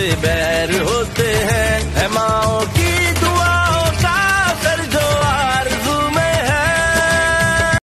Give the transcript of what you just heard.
से बैर होते हैं।